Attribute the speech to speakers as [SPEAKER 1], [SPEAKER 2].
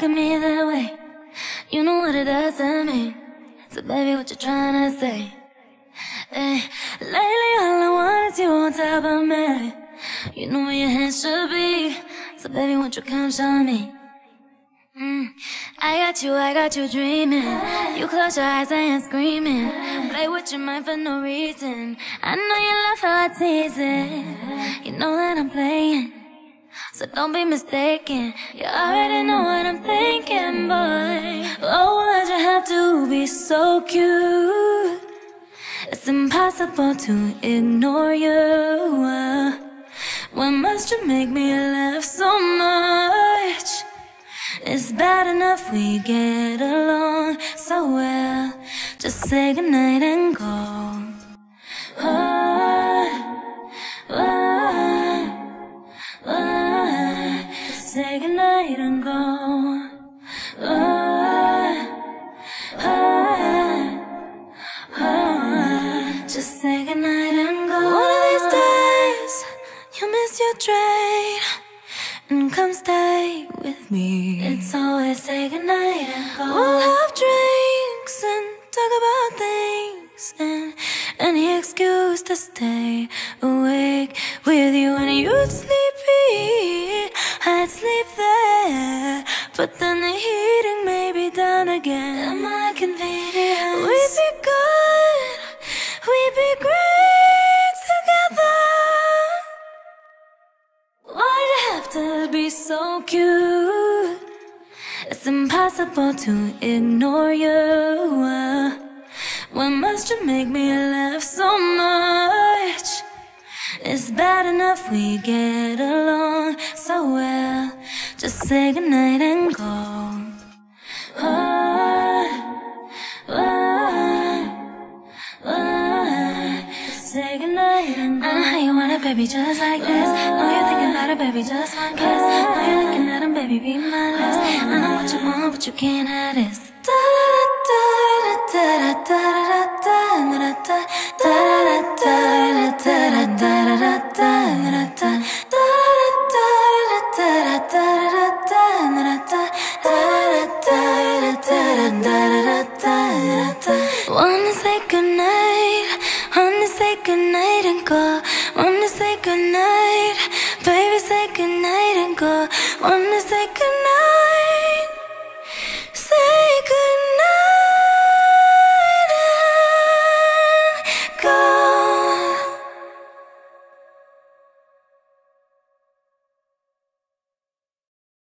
[SPEAKER 1] look at me that way. You know what it does to me. So baby, what you trying to say? Hey, lately all I want is you on top of me. You know where your hands should be. So baby, won't you come show me? Mm. I got you, I got you dreaming. You close your eyes, I am screaming. Play with your mind for no reason. I know you love how I tease it. So don't be mistaken. You already know what I'm thinking, boy. Oh, why'd you have to be so cute? It's impossible to ignore you. Why must you make me laugh so much? It's bad enough we get along so well. Just say goodnight and go. And go. Oh, oh, oh. Just say goodnight and go. One of these days, you miss your train and come stay with me. It's always say goodnight and go. We'll have drinks and talk about things and any excuse to stay awake with you. When you'd sleepy, I'd sleep there. But then the heating may be done again. Am I convenient? We'd be good, we'd be great together. Why'd you have to be so cute? It's impossible to ignore you. Why must you make me laugh so much? It's bad enough we get along so well. Just say goodnight and go. Oh, oh, oh. Say goodnight and go. I know how you want it, baby, just like this. Know you're thinking about it, baby, just one kiss. Know you're looking at him, baby, be my lips. I know what you want, but you can't have this. Da da da da da da da da da da da da da da da da da da da da Wanna say goodnight, wanna say goodnight and go. Wanna say goodnight, baby, say goodnight and go. Wanna say